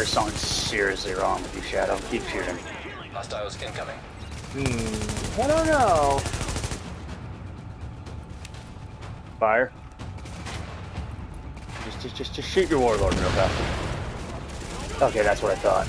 There's something seriously wrong with you, Shadow. Keep shooting. Hostiles incoming. Hmm, I don't know. Fire. Just, just, just, just shoot your warlord real fast. Okay, that's what I thought.